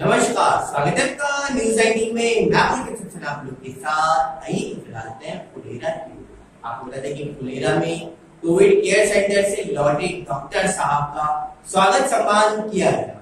स्वागत है आपका न्यूज़ आई में मैं आपके सबसे आप लोग के साथ आइए फ़िलहाल हैं फुलेरा की आपको बता दें कि फुलेरा में कोविड केयर सेंटर से लौटे डॉक्टर साहब का स्वागत सम्मान किया गया।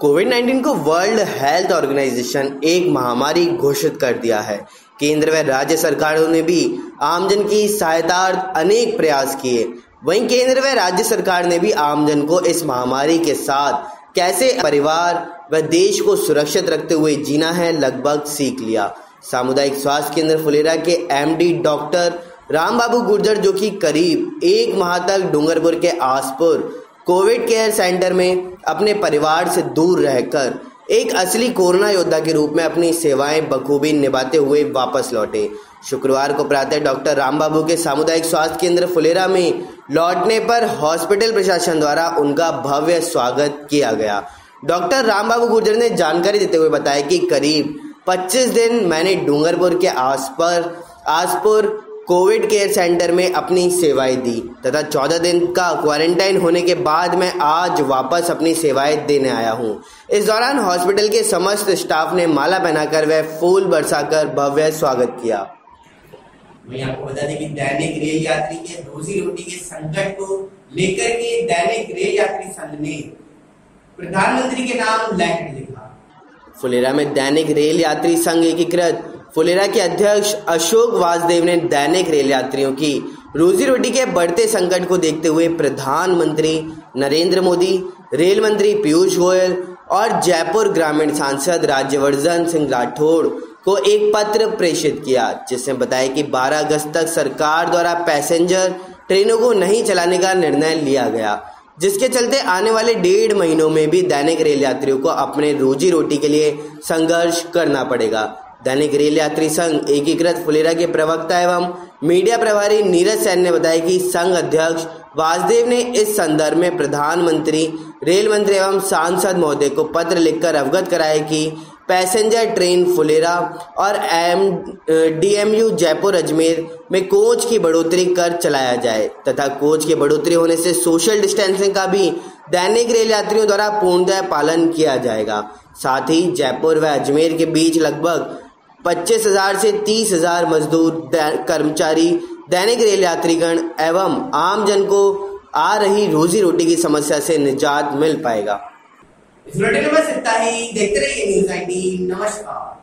कोविड 19 को वर्ल्ड हेल्थ ऑर्गेनाइजेशन एक महामारी घोषित कर दिया है। केंद्र व राज्य सरकारों ने भी आमजन की सहायता अनेक प्रयास किए। वहीं केंद्र व राज्य सरकार ने भी आमजन को इस महामारी के साथ कैसे परिवार व देश को सुरक्षित रखते हुए जीना है, लगभग सीख लिया। सामुदायिक स्वास्थ्य केंद्र फुलेरा के एमडी डॉक्टर राम बाबू गुर्जर, जो कि करीब एक माह तक डूंगरपुर के आसपुर कोविड केयर सेंटर में अपने परिवार से दूर रहकर एक असली कोरोना योद्धा के रूप में अपनी सेवाएँ बखूबी निभाते हुए वापस लौटे। शुक्रवार को प्रातः डॉक्टर राम बाबू के सामुदायिक स्वास्थ्य केंद्र फुलेरा में लौटने पर हॉस्पिटल प्रशासन द्वारा उनका भव्य स्वागत किया गया। डॉक्टर रामबाबू गुर्जर ने जानकारी देते हुए बताया कि करीब 25 दिन मैंने डूंगरपुर के आसपर आसपुर कोविड केयर सेंटर में अपनी सेवाएँ दी तथा 14 दिन का क्वारंटाइन होने के बाद मैं आज वापस अपनी सेवाएँ देने आया हूँ। इस दौरान हॉस्पिटल के समस्त स्टाफ ने माला पहनाकर व फूल बरसाकर भव्य स्वागत किया। मैं आपको बता दें कि दैनिक रेल यात्री के रोजी रोटी के संकट को लेकर के दैनिक रेल यात्री संघ ने प्रधानमंत्री के नाम लेटर लिखा। फुलेरा में दैनिक रेल यात्री संघ एकीकृत। फुलेरा के अध्यक्ष अशोक वासदेव ने दैनिक रेल यात्रियों की रोजी रोटी के बढ़ते संकट को देखते हुए प्रधानमंत्री नरेंद्र मोदी, रेल मंत्री पीयूष गोयल और जयपुर ग्रामीण सांसद राज्यवर्धन सिंह राठौड़ को एक पत्र प्रेषित किया जिसमें बताया कि 12 अगस्त तक सरकार द्वारा पैसेंजर ट्रेनों को नहीं चलाने का निर्णय लिया गया, जिसके चलते आने वाले डेढ़ महीनों में भी दैनिक रेल यात्रियों को अपने रोजी रोटी के लिए संघर्ष करना पड़ेगा। दैनिक रेल यात्री संघ एकीकृत फुलेरा के प्रवक्ता एवं मीडिया प्रभारी नीरज सैन ने बताया कि संघ अध्यक्ष वासुदेव ने इस संदर्भ में प्रधानमंत्री, रेल मंत्री एवं सांसद महोदय को पत्र लिखकर अवगत कराया कि पैसेंजर ट्रेन फुलेरा और एम डीएमयू जयपुर अजमेर में कोच की बढ़ोतरी कर चलाया जाए तथा कोच की बढ़ोतरी होने से सोशल डिस्टेंसिंग का भी दैनिक रेल यात्रियों द्वारा पूर्णतः पालन किया जाएगा। साथ ही जयपुर व अजमेर के बीच लगभग पच्चीस हज़ार से तीस हज़ार मजदूर कर्मचारी दैनिक रेल यात्रीगण एवं आम जन को आ रही रोजी रोटी की समस्या से निजात मिल पाएगा। इस में ही। देखते रहिए न्यूज़ नमस्कार।